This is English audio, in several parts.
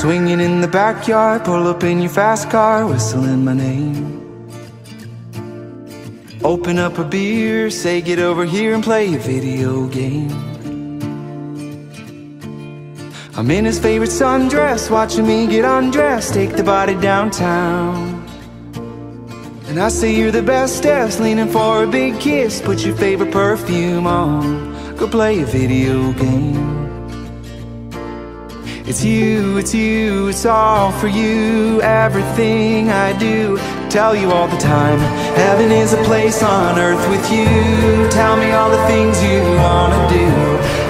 Swinging in the backyard, pull up in your fast car, whistling my name. Open up a beer, say get over here and play a video game. I'm in his favorite sundress, watching me get undressed, take the body downtown. And I say you're the bestest, leaning for a big kiss, put your favorite perfume on, go play a video game. It's you, it's you, it's all for you, everything I do. Tell you all the time, heaven is a place on earth with you. Tell me all the things you wanna do.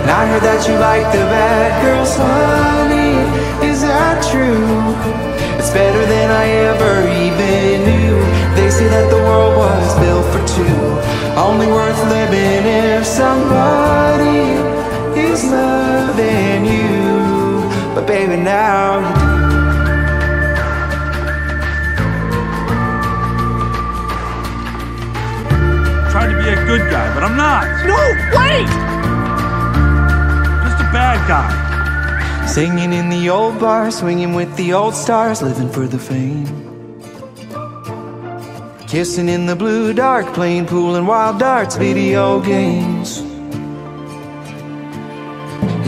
And I heard that you like the bad girls, honey. Is that true? It's better than I ever even knew. They say that the world was built for two. Only worth living if somebody is loving you. But baby, now you do. Trying to be a good guy, but I'm not. No, wait! Just a bad guy. Singing in the old bar, swinging with the old stars, living for the fame. Kissing in the blue dark, playing pool and wild darts, video games.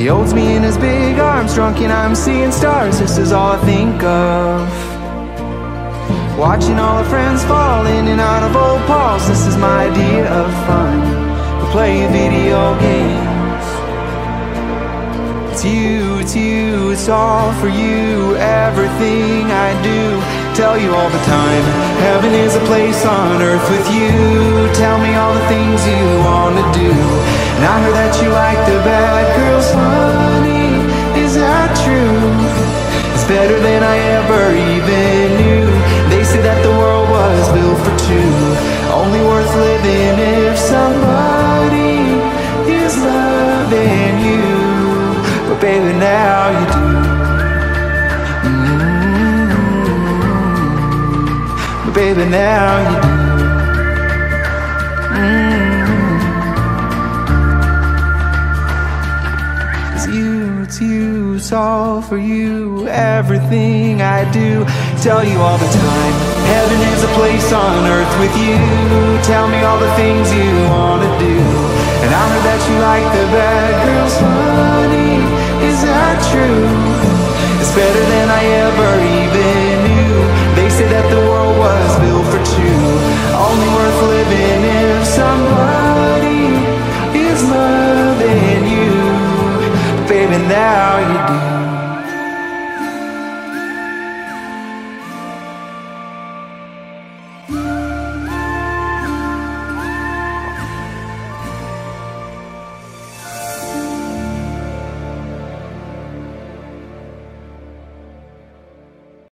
He holds me in his big arms, drunk and I'm seeing stars, this is all I think of. Watching all our friends fall in and out of old Pauls, this is my idea of fun. We play video games. It's you, it's you, it's all for you Everything I do, tell you all the time Heaven is a place on earth with you Tell me all the things you wanna do And I heard that you like the bad better than I ever even knew They say that the world was built for two Only worth living if somebody is loving you but baby, now you do. Mm-hmm. But baby, now you do. Mm-hmm. It's you, it's you, it's all for you. Everything I do, tell you all the time. Heaven is a place on earth with you. Tell me all the things you wanna do. And I heard that you like the bad girls, honey. Is that true? It's better than I ever even Baby, now you do.